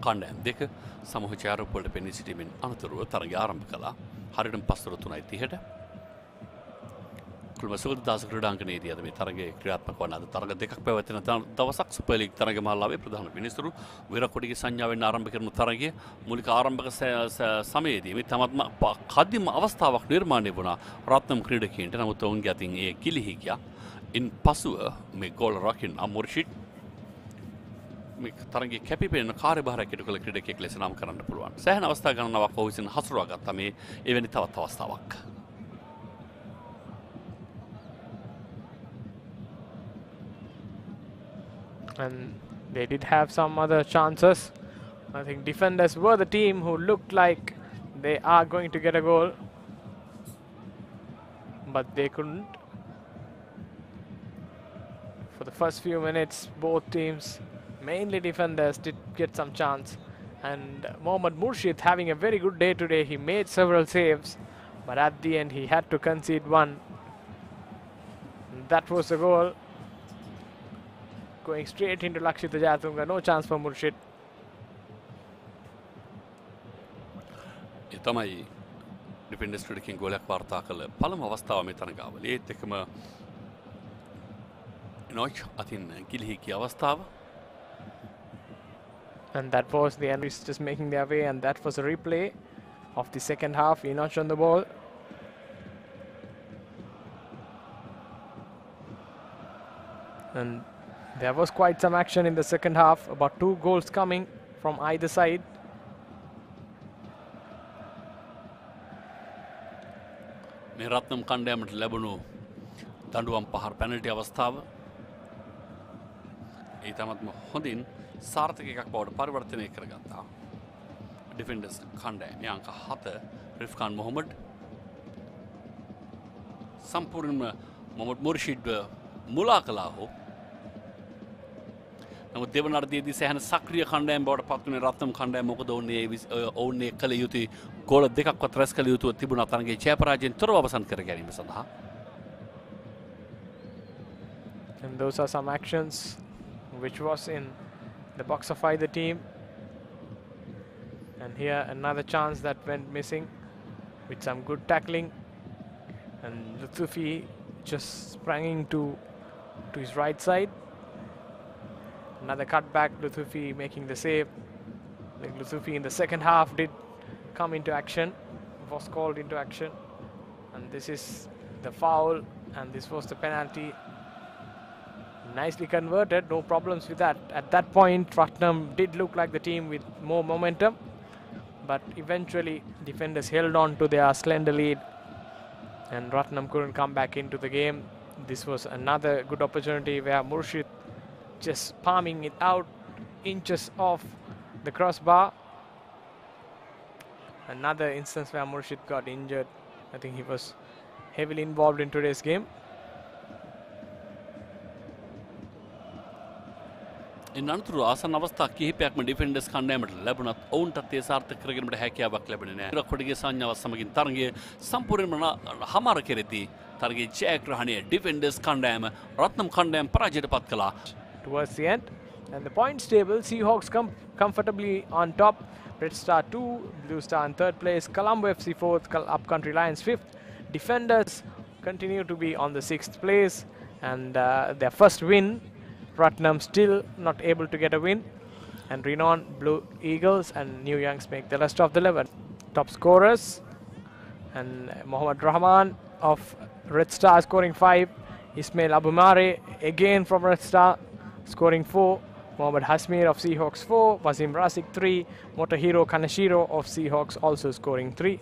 කණ්ඩෑම් දෙක සමහචාරපොලට පෙනි සිටීමෙන් අනතුරුව තරග ආරම්භ කලා හරිටම් පස්තුර තුනයි තිහට. කුළමසුල් දස ක්‍රඩාංකනේදී අද මේ තරගේ ක්‍රියාත්මක වන අද තරග දෙකක් පැවැත්වෙන දවසක් සුපර් ලීග් තරග මාලාවේ ප්‍රධාන විනිසුරු විරකොඩිගේ සංඥාවෙන් ආරම්භ කරන තරගය මූලික ආරම්භක සමයේදී මේ තමත්ම කදිම අවස්ථාවක් නිර්මාණය වුණා රත්නම් ක්‍රීඩකීන්ට නමුත් ඔවුන්ගේ අතින් ඒ කිලිහි ගියා. ඉන් පසුව මේ ගෝල් රකින් අමුර්ෂිට් තරගේ කැපිපෙන කාර්යභාරයකට කළ ක්‍රීඩකයෙක් ලෙස නම් කරන්න පුළුවන්. සෑහෙන අවස්ථා ගණනාවක් ඔහු විසින් හසුරුවාගත්තා මේ එවැනි තවත් අවස්ථාවක්. and they did have some other chances. I think defenders were the team who looked like they are going to get a goal, but they couldn't. For the first few minutes, both teams, mainly defenders, did get some chance. And Mohammad Murshid having a very good day today. He made several saves, but at the end he had to concede one. That was the goal going straight into Lakshita Jatunga. No chance for Murshid. තමයි ඩිපෙන්ඩස්ටඩකින් ගොලක් වාර්තා කළ පළම අවස්ථාව මේ තරගාවල ඒත් එකම notch අතින් කිලිහිකි අවස්ථාව And that was the analysts just making their way and that was a replay of the second half. Enoch on the ball. And there was quite some action in the second half, about two goals coming from either side. මේ රත්නම් කණ්ඩෑමට ලැබුණු දඩුවම් පහර පැනල්ටි අවස්ථාව ඒ තමත්ම හොඳින් සාර්ථක එකක් බවට පරිවර්තනය කරගත්තා. ඩිෆෙන්ඩස් කණ්ඩෑම අංක හත රිෆ්කාන් මොහොමඩ්. සම්පූර්ණම මොමට මුර්ෂිඩ්ව මුලා කලා හෝ. නම දෙවනර්දයේදී සෑහන සක්‍රිය කණ්ඩෑම් බවට පත්වන රත්නම් කණ්ඩෑ මොකද ඔන්නේ ඔවුන්නේ කළ යුතු ගොල දෙකක්වත් රැස් කළ යුතුව තිබුණ. අතරගේ චෑපරාජයෙන් තොර අවසන් කර ගැනීම සඳහා. And those are some actions which was in the box of either team. And here another chance that went missing with some good tackling. And Luthufi just spranging to, to his right side. Another cutback, Luthufi making the save. Like Luthufi in the second half did come into action, was called into action. And this is the foul, and this was the penalty. Nicely converted, no problems with that. At that point, Ratnam did look like the team with more momentum, but eventually defenders held on to their slender lead, and Ratnam couldn't come back into the game. This was another good opportunity where Murshid just palming it out inches off the crossbar. Another instance where Murshid got injured. I think he was heavily involved in today's game. නතුර ආසන අවස්ථා කිහිපයක්ම ඩිෆෙන්ඩස් කණ්ඩෑමට ලැබුණත් ඔවුන්ටත් ඒ සාර්ථක කරගෙනට හැකියාවක් ලැබෙන නෑ කොඩගේ සංඥාව සමගින් තරගේ සම්පූර්ණයෙන්ම හමාර කෙරෙති. තරගේ ජයග්‍රහණය ඩිෆෙන්ඩස් කණ්ඩෑම රත්නම් කණ්ඩෑම් පරාජයට පත් කලා towards the end and the points table Seahawks come comfortably on top. Red Star 2 Blue Star in third place. Colombo FC fourth Upcountry Lions fifth. Defenders continue to be on the sixth place and uh, their first win Ratnam still not able to get a win. And Renown, Blue Eagles and New Youngs make the rest of the 11. Top scorers. And Mohammad Rahman of Red Star scoring 5. Ismail Abumare again from Red Star scoring 4. Mohammad Hasmir of Seahawks 4. Wasim Rasik 3. Motohiro Kanashiro of Seahawks also scoring 3.